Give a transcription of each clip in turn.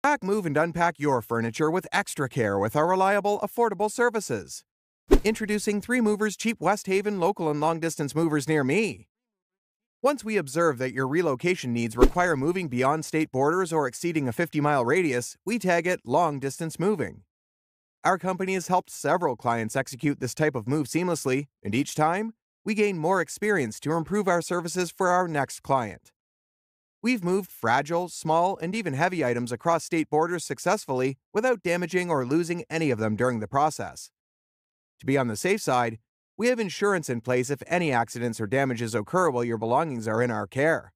Pack, move, and unpack your furniture with extra care with our reliable, affordable services. Introducing Three Movers Cheap West Haven local and long distance movers near me. Once we observe that your relocation needs require moving beyond state borders or exceeding a 50 mile radius, we tag it long distance moving. Our company has helped several clients execute this type of move seamlessly, and each time, we gain more experience to improve our services for our next client. We've moved fragile, small, and even heavy items across state borders successfully without damaging or losing any of them during the process. To be on the safe side, we have insurance in place if any accidents or damages occur while your belongings are in our care.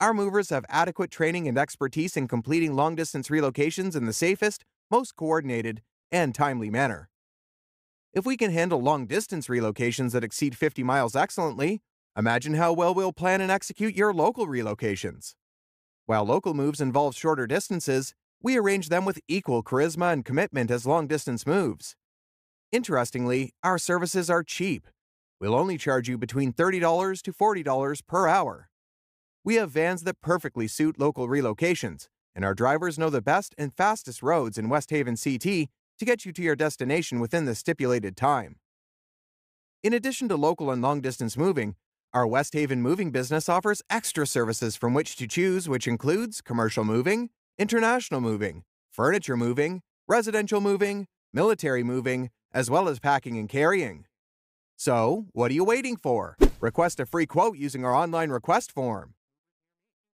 Our movers have adequate training and expertise in completing long distance relocations in the safest, most coordinated, and timely manner. If we can handle long distance relocations that exceed 50 miles excellently, imagine how well we'll plan and execute your local relocations. While local moves involve shorter distances, we arrange them with equal charisma and commitment as long distance moves. Interestingly, our services are cheap. We'll only charge you between $30 to $40 per hour. We have vans that perfectly suit local relocations, and our drivers know the best and fastest roads in West Haven CT to get you to your destination within the stipulated time. In addition to local and long distance moving, our West Haven moving business offers extra services from which to choose, which includes commercial moving, international moving, furniture moving, residential moving, military moving, as well as packing and carrying. So, what are you waiting for? Request a free quote using our online request form.